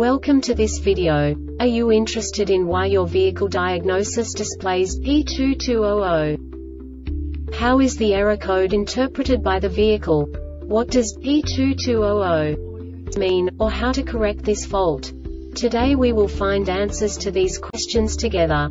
Welcome to this video. Are you interested in why your vehicle diagnosis displays P2200? How is the error code interpreted by the vehicle? What does P2200 mean, or how to correct this fault? Today we will find answers to these questions together.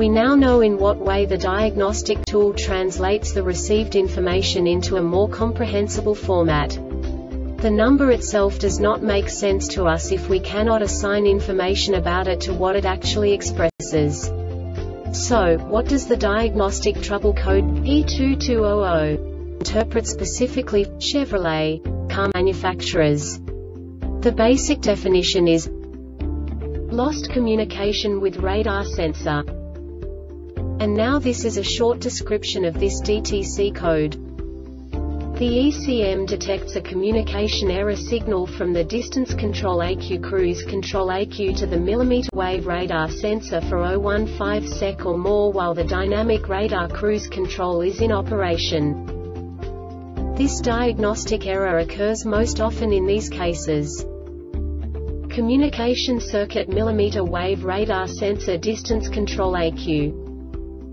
We now know in what way the diagnostic tool translates the received information into a more comprehensible format. The number itself does not make sense to us if we cannot assign information about it to what it actually expresses. So, what does the diagnostic trouble code P2200 interpret specifically Chevrolet car manufacturers? The basic definition is lost communication with radar sensor. And now this is a short description of this DTC code. The ECM detects a communication error signal from the distance control ECU cruise control ECU to the millimeter wave radar sensor for 015 sec or more while the dynamic radar cruise control is in operation. This diagnostic error occurs most often in these cases. Communication circuit millimeter wave radar sensor distance control ECU